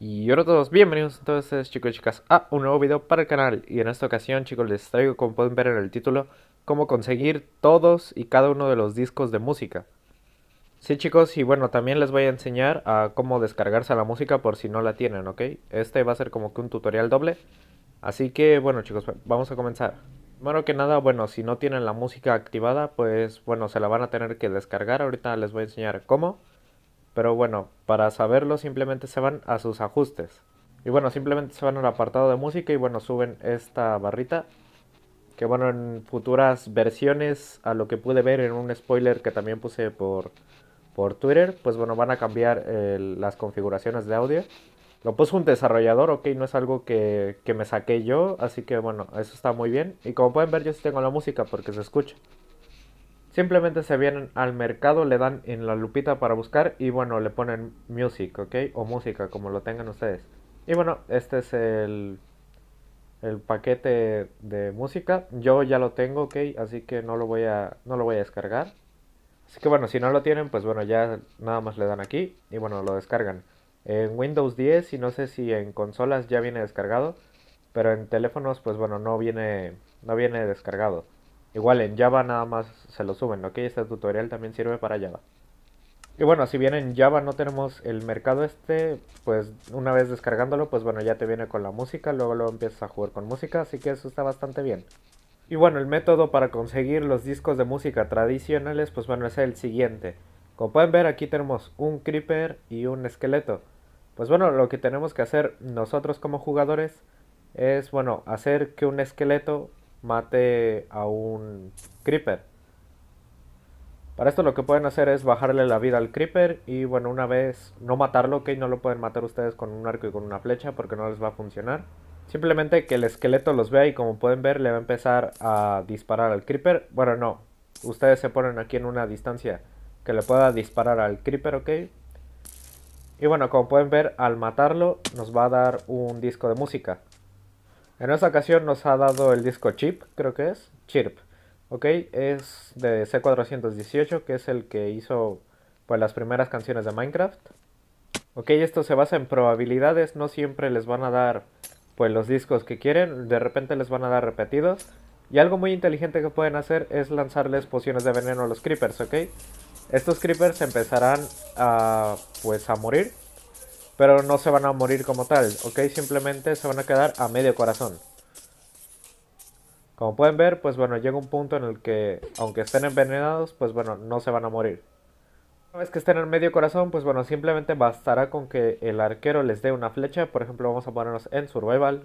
Y hola a todos, bienvenidos entonces chicos y chicas a un nuevo video para el canal. Y en esta ocasión chicos les traigo como pueden ver en el título cómo conseguir todos y cada uno de los discos de música. Sí chicos y bueno también les voy a enseñar a cómo descargarse la música por si no la tienen ok Este va a ser como que un tutorial doble. Así que bueno chicos vamos a comenzar. Bueno que nada bueno si no tienen la música activada pues bueno se la van a tener que descargar. Ahorita les voy a enseñar cómo pero bueno, para saberlo simplemente se van a sus ajustes. Y bueno, simplemente se van al apartado de música y bueno, suben esta barrita. Que bueno, en futuras versiones, a lo que pude ver en un spoiler que también puse por, por Twitter, pues bueno, van a cambiar las configuraciones de audio. Lo puso un desarrollador, ok, no es algo que, que me saqué yo, así que bueno, eso está muy bien. Y como pueden ver, yo sí tengo la música porque se escucha. Simplemente se vienen al mercado, le dan en la lupita para buscar y bueno, le ponen music, ¿ok? O música, como lo tengan ustedes. Y bueno, este es el, el paquete de música. Yo ya lo tengo, ¿ok? Así que no lo voy a, no lo voy a descargar. Así que bueno, si no lo tienen, pues bueno, ya nada más le dan aquí y bueno, lo descargan. En Windows 10 y no sé si en consolas ya viene descargado, pero en teléfonos pues bueno, no viene, no viene descargado. Igual en Java nada más se lo suben, ¿ok? Este tutorial también sirve para Java. Y bueno, si bien en Java no tenemos el mercado este, pues una vez descargándolo, pues bueno, ya te viene con la música, luego lo empiezas a jugar con música, así que eso está bastante bien. Y bueno, el método para conseguir los discos de música tradicionales, pues bueno, es el siguiente. Como pueden ver, aquí tenemos un creeper y un esqueleto. Pues bueno, lo que tenemos que hacer nosotros como jugadores es, bueno, hacer que un esqueleto mate a un creeper. Para esto lo que pueden hacer es bajarle la vida al creeper y bueno, una vez no matarlo, ok, no lo pueden matar ustedes con un arco y con una flecha porque no les va a funcionar. Simplemente que el esqueleto los vea y como pueden ver le va a empezar a disparar al creeper. Bueno, no, ustedes se ponen aquí en una distancia que le pueda disparar al creeper, ok. Y bueno, como pueden ver, al matarlo nos va a dar un disco de música. En esta ocasión nos ha dado el disco Chip, creo que es, Chirp. Ok, es de C418, que es el que hizo pues, las primeras canciones de Minecraft. Ok, esto se basa en probabilidades, no siempre les van a dar pues los discos que quieren, de repente les van a dar repetidos. Y algo muy inteligente que pueden hacer es lanzarles pociones de veneno a los creepers, ¿ok? Estos creepers empezarán a pues a morir pero no se van a morir como tal, ¿ok? Simplemente se van a quedar a medio corazón. Como pueden ver, pues bueno, llega un punto en el que, aunque estén envenenados, pues bueno, no se van a morir. Una vez que estén en medio corazón, pues bueno, simplemente bastará con que el arquero les dé una flecha. Por ejemplo, vamos a ponernos en Survival.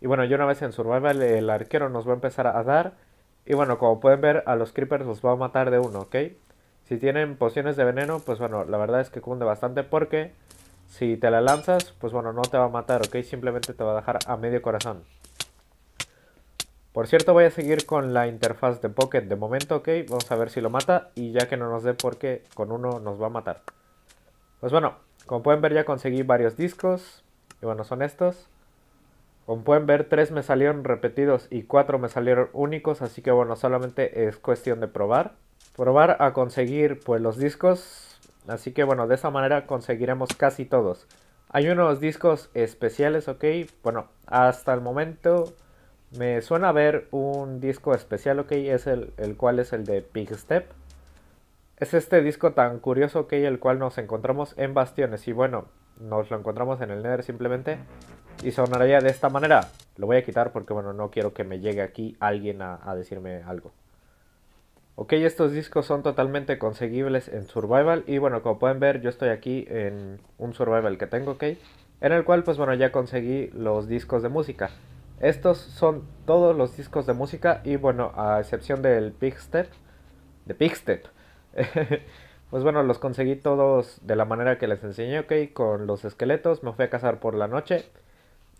Y bueno, yo una vez en Survival, el arquero nos va a empezar a dar. Y bueno, como pueden ver, a los creepers los va a matar de uno, ¿ok? Si tienen pociones de veneno, pues bueno, la verdad es que cunde bastante porque si te la lanzas, pues bueno, no te va a matar, ¿ok? Simplemente te va a dejar a medio corazón. Por cierto, voy a seguir con la interfaz de Pocket de momento, ¿ok? Vamos a ver si lo mata y ya que no nos dé porque con uno nos va a matar. Pues bueno, como pueden ver ya conseguí varios discos. Y bueno, son estos. Como pueden ver, tres me salieron repetidos y cuatro me salieron únicos. Así que bueno, solamente es cuestión de probar. Probar a conseguir pues los discos Así que bueno, de esa manera conseguiremos casi todos. Hay unos discos especiales, ok. Bueno, hasta el momento me suena ver un disco especial, ok. Es el, el cual es el de Big Step. Es este disco tan curioso, ok, el cual nos encontramos en bastiones. Y bueno, nos lo encontramos en el Nether simplemente. Y sonaría de esta manera. Lo voy a quitar porque bueno, no quiero que me llegue aquí alguien a, a decirme algo. Ok, estos discos son totalmente conseguibles en Survival. Y bueno, como pueden ver yo estoy aquí en un Survival que tengo, ok, en el cual pues bueno ya conseguí los discos de música. Estos son todos los discos de música y bueno, a excepción del Pigstep, de Pigstep, pues bueno, los conseguí todos de la manera que les enseñé, ok, con los esqueletos, me fui a cazar por la noche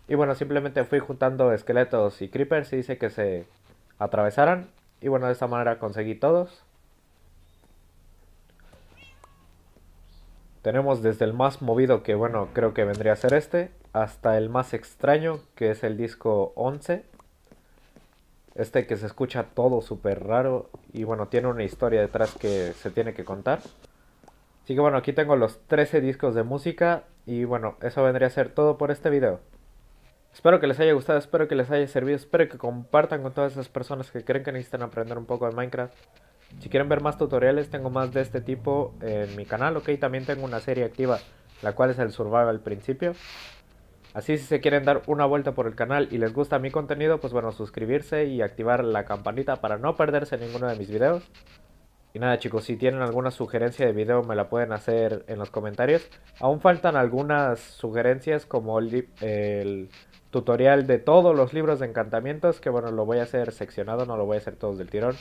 y bueno, simplemente fui juntando esqueletos y creepers y hice que se atravesaran y bueno, de esta manera conseguí todos. Tenemos desde el más movido, que bueno, creo que vendría a ser este, hasta el más extraño, que es el disco 11. Este que se escucha todo súper raro y bueno, tiene una historia detrás que se tiene que contar. Así que bueno, aquí tengo los 13 discos de música Y bueno, eso vendría a ser todo por este video. Espero que les haya gustado, espero que les haya servido, espero que compartan con todas esas personas que creen que necesitan aprender un poco de Minecraft. Si quieren ver más tutoriales, tengo más de este tipo en mi canal, ok. También tengo una serie activa, la cual es el Survival al principio. Así si se quieren dar una vuelta por el canal y les gusta mi contenido, pues bueno, suscribirse y activar la campanita para no perderse ninguno de mis videos. Y nada chicos, si tienen alguna sugerencia de video me la pueden hacer en los comentarios. Aún faltan algunas sugerencias como el, el tutorial de todos los libros de encantamientos, que bueno, lo voy a hacer seccionado, no lo voy a hacer todos del tirón.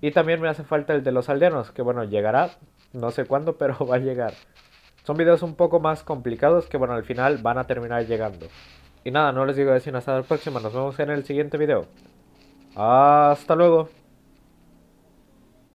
Y también me hace falta el de los aldeanos, que bueno, llegará, no sé cuándo, pero va a llegar. Son videos un poco más complicados que bueno, al final van a terminar llegando. Y nada, no les digo decir hasta la próxima, nos vemos en el siguiente video. Hasta luego.